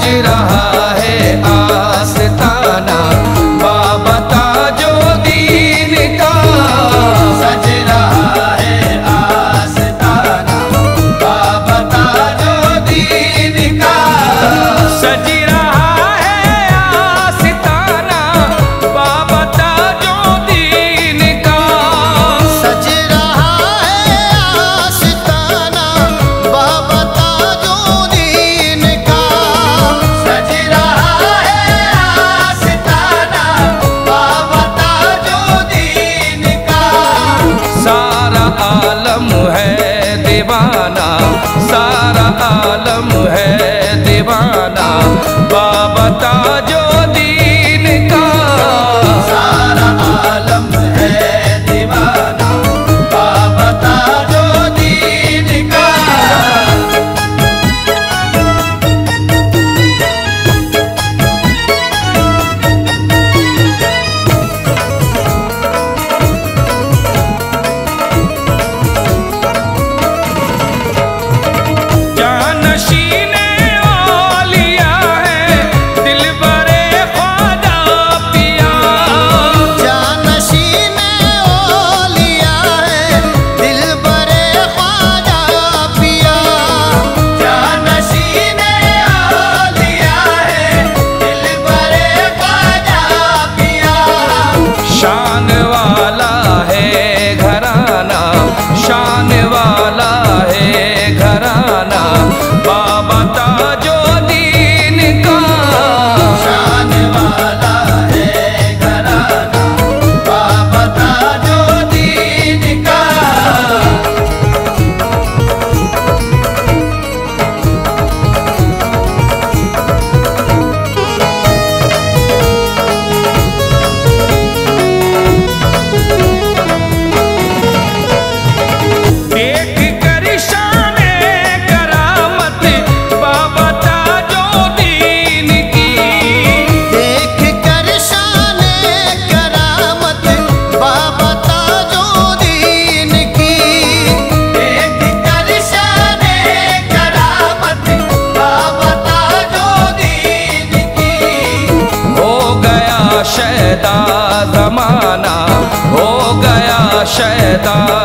হাজির दीवाना सारा आलम है दीवाना। libertad.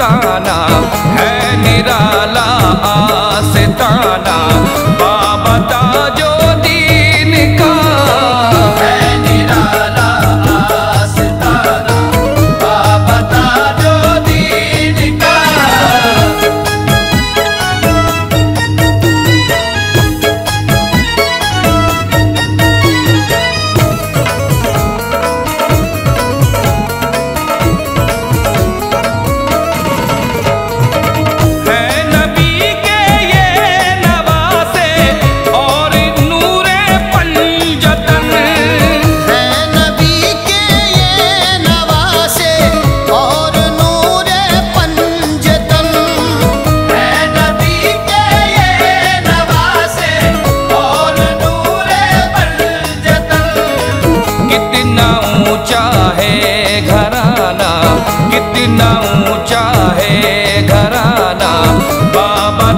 ताना घराना बाबा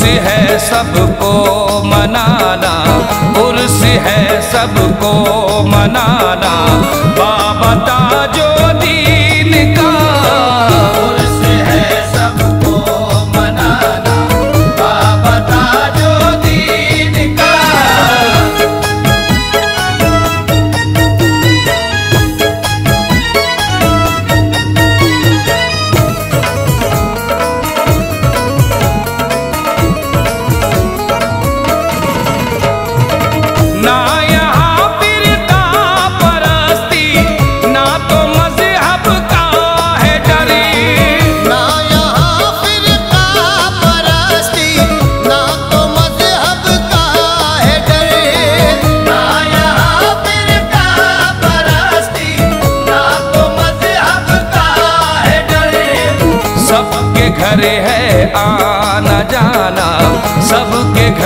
उर्स है सबको मनाना उर्स है सबको मनाना। बाबा ताजो दी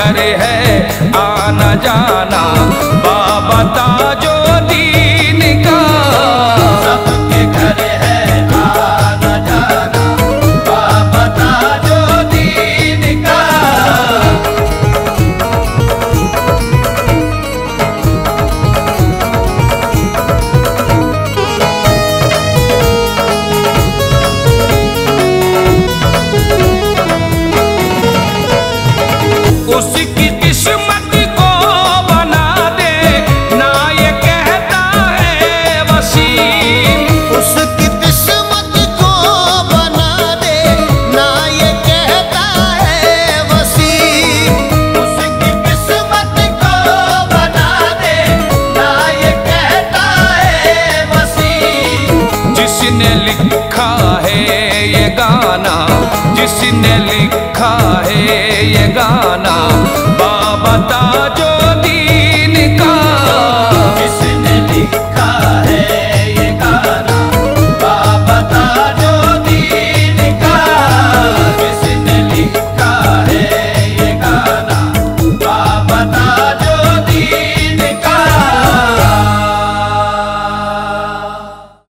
घर है आना जाना